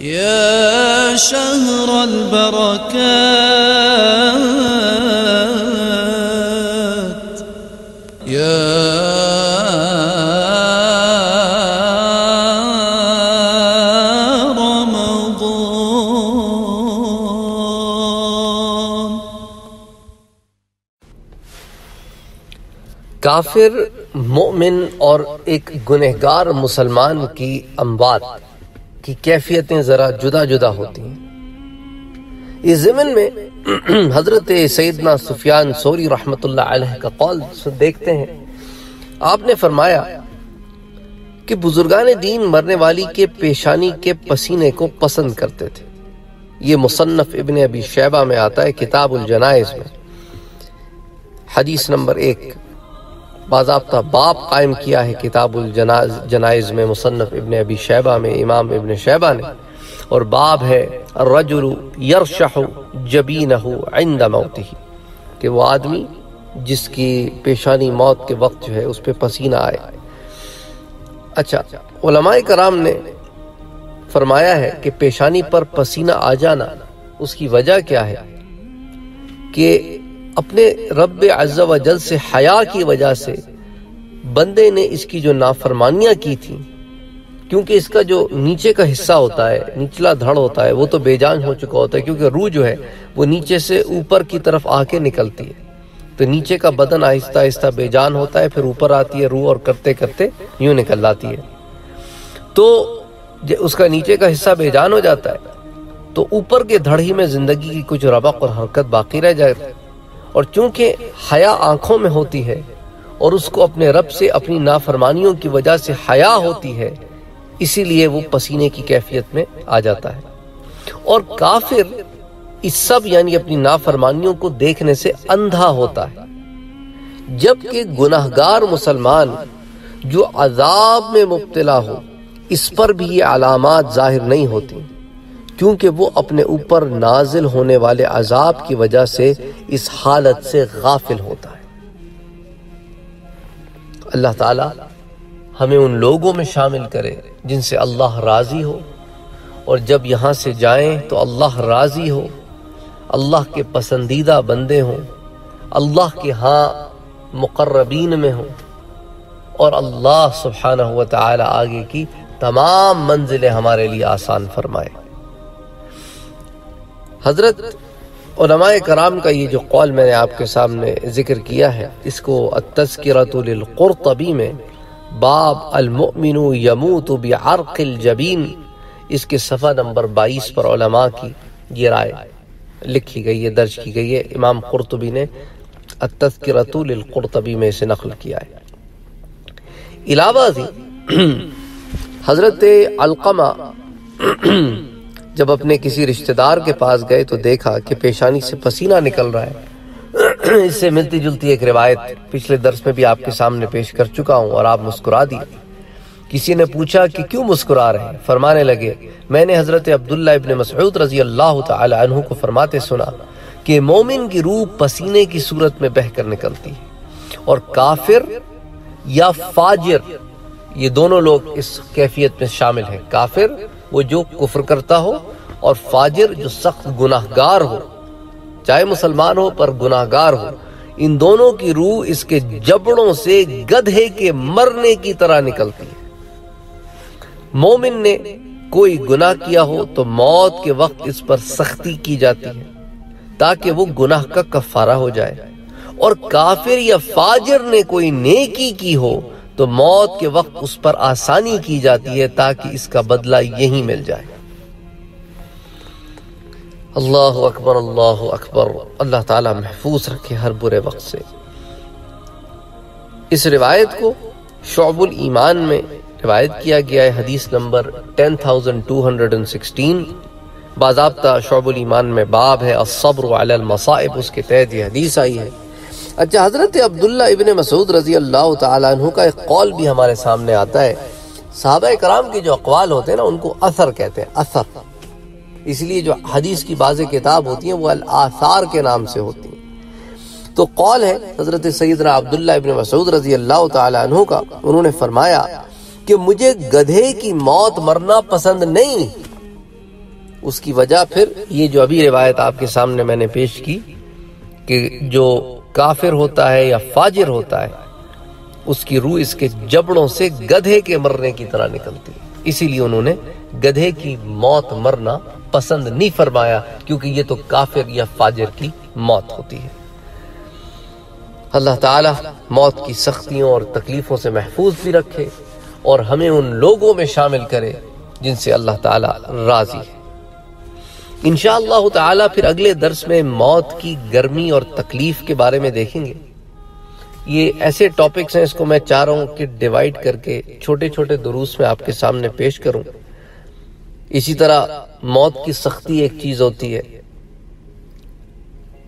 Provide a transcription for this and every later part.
يا شهر البركات. يا رمضان. كافر مؤمن اور ایک گنہگار مسلمان کی اموات۔ کی کیفیتیں ذرا جدا جدا ہوتی ہیں۔ اس زمن میں حضرت سیدنا سفیان سوری رحمت اللہ علیہ کا قول دیکھتے ہیں۔ آپ نے فرمایا کہ بزرگان دین مرنے والی کے پیشانی کے پسینے کو پسند کرتے تھے۔ یہ مصنف ابن ابی شیبہ میں آتا ہے کتاب الجنائز میں۔ حدیث نمبر ایک۔ باضابطہ باب قائم کیا ہے کتاب الجنائز میں مصنف ابن ابی شیبہ میں، امام ابن شیبہ نے۔ اور باب ہے، الرجل یرشح جبینہ عند موتہ۔ کہ وہ آدمی جس کی پیشانی موت کے وقت جو ہے، اس پہ پسینہ آئے۔ اچھا علماء کرام نے فرمایا ہے کہ پیشانی پر پسینہ آ جانا اس کی وجہ کیا ہے؟ کہ اپنے رب عز و جل سے حیا کی وجہ سے بندے نے اس کی جو نافرمانیاں کی تھیں، کیونکہ اس کا جو نیچے کا حصہ ہوتا ہے، نچلا دھڑ ہوتا ہے، وہ تو بے جان ہو چکا ہوتا ہے، کیونکہ روح جو ہے، وہ نیچے سے اوپر کی طرف آ کے نکلتی ہے۔ تو نیچے کا بدن آہستہ آہستہ بے جان ہوتا ہے، پھر اوپر آتی ہے روح اور کرتے کرتے یوں نکل آتی ہے۔ تو اس کا نیچے کا حصہ بے جان ہو جاتا ہے، تو اوپر کے دھڑ ہی میں زندگی کی کچھ ربق اور حرکت باقی رہ جاتی ہے اور چونکہ حیا آنکھوں میں ہوتی ہے اور اس کو اپنے رب سے اپنی نافرمانیوں کی وجہ سے حیا ہوتی ہے، اسی لیے وہ پسینے کی کیفیت میں آ جاتا ہے۔ اور کافر اس سب یعنی اپنی نافرمانیوں کو دیکھنے سے اندھا ہوتا ہے، جبکہ گناہگار مسلمان جو عذاب میں مبتلا ہو، اس پر بھی یہ علامات ظاہر نہیں ہوتی۔ کیونکہ وہ اپنے اوپر نازل ہونے والے عذاب کی وجہ سے اس حالت سے غافل ہوتا ہے۔ اللہ تعالی ہمیں ان لوگوں میں شامل کرے جن سے اللہ راضی ہو۔ اور جب یہاں سے جائیں تو اللہ راضی ہو۔ اللہ کے پسندیدہ بندے ہوں۔ اللہ کے ہاں مقربین میں ہوں۔ اور اللہ سبحانہ و تعالی آگے کی تمام منزلیں ہمارے لیے آسان فرمائے۔ حضرت علماء کرام کا یہ جو قول میں نے آپ کے سامنے ذکر کیا ہے، اس کو التذکرۃ للقرطبی میں باب المؤمن یموت بعرق الجبین، اس کے صفحہ نمبر بائیس پر علماء کی یہ رائے لکھی گئی ہے، درج کی گئی ہے۔ امام قرطبی نے التذکرۃ للقرطبی میں اسے نقل کیا ہے۔ علاوہ ازیں حضرت علقمہ جب اپنے کسی رشتہ دار کے پاس گئے تو دیکھا کہ پیشانی سے پسینہ نکل رہا ہے۔ اس سے ملتی جلتی ایک روایت، پچھلے درس میں بھی آپ کے سامنے پیش کر چکا ہوں اور آپ مسکرا دی کسی نے پوچھا کہ کیوں مسکرا رہے ہیں؟ فرمانے لگے، میں نے حضرت عبداللہ ابن مسعود رضی اللہ تعالی عنہ کو فرماتے سنا کہ مومن کی روح پسینے کی صورت میں بہ کر نکلتی ہے۔ اور کافر یا فاجر، یہ دونوں لوگ اس کیفیت میں شامل ہیں۔ کافر وہ جو کفر کرتا ہو اور فاجر جو سخت گناہگار ہو، چاہے مسلمان ہو پر گناہگار ہو، ان دونوں کی روح اس کے جبڑوں سے گدھے کے مرنے کی طرح نکلتی ہے۔ مومن نے کوئی گناہ کیا ہو تو موت کے وقت اس پر سختی کی جاتی ہے، تاکہ وہ گناہ کا کفارہ ہو جائے۔ اور کافر یا فاجر نے کوئی نیکی کی ہو تو موت کے وقت اس پر آسانی کی جاتی ہے تاکہ اس کا بدلہ یہی مل جائے۔ اللہ اکبر اللہ اکبر۔ اللہ تعالی محفوظ رکھے ہر برے وقت سے۔ اس روایت کو شعب الایمان میں روایت کیا گیا ہے، حدیث نمبر 10216 باضابطہ شعب الایمان میں باب ہے، الصبر علی المصائب۔ اس کے تحت یہ حدیث آئی ہے۔ اچھا حضرت عبداللہ ابن مسعود رضی اللہ تعالیٰ عنہ کا ایک قول بھی ہمارے سامنے آتا ہے۔ صحابہ کرام کے جو اقوال ہوتے ہیں نا، ان کو اثر کہتے ہیں، اثر۔ اس لیے جو حدیث کی بعض کتاب ہوتی ہیں، وہ الاثار کے نام سے ہوتی ہیں۔ تو قول ہے، حضرت سیدنا عبداللہ ابن مسعود رضی اللہ تعالیٰ عنہ کا، انہوں نے فرمایا کہ مجھے گدھے کی موت مرنا پسند نہیں۔ اس کی وجہ پھر یہ جو ابھی روایت آپ کے سامنے میں نے پیش کی کہ جو کافر ہوتا ہے یا فاجر ہوتا ہے، اس کی روح اس کے جبڑوں سے گدھے کے مرنے کی طرح نکلتی ہے۔ اسی لیے انہوں نے گدھے کی موت مرنا پسند نہیں فرمایا، کیونکہ یہ تو کافر یا فاجر کی موت ہوتی ہے۔ اللہ تعالی موت کی سختیوں اور تکلیفوں سے محفوظ بھی رکھے اور ہمیں ان لوگوں میں شامل کرے جن سے اللہ تعالی راضی ہے۔ انشاءاللہ تعالی پھر اگلے درس میں موت کی گرمی اور تکلیف کے بارے میں دیکھیں گے۔ یہ ایسے ٹاپکس ہیں اس کو میں چاہ رہا ہوں کہ ڈیوائیڈ کر کے چھوٹے چھوٹے دروس میں آپ کے سامنے پیش کروں۔ اسی طرح موت کی سختی ایک چیز ہوتی ہے۔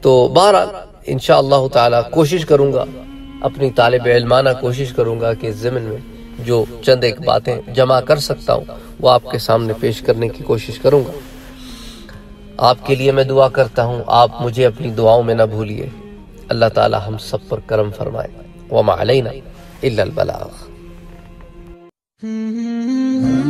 تو بہرحال انشاءاللہ تعالی کوشش کروں گا، اپنی طالب علمانہ کوشش کروں گا کہ زمن میں جو چند ایک باتیں جمع کر سکتا ہوں، وہ آپ کے سامنے پیش کرنے کی کوشش کروں گا۔ آپ کے لیے میں دعا کرتا ہوں، آپ مجھے اپنی دعاؤں میں نہ بھولیے اللہ تعالی ہم سب پر کرم فرمائے وما علینا الا البلاغ Mm-hmm.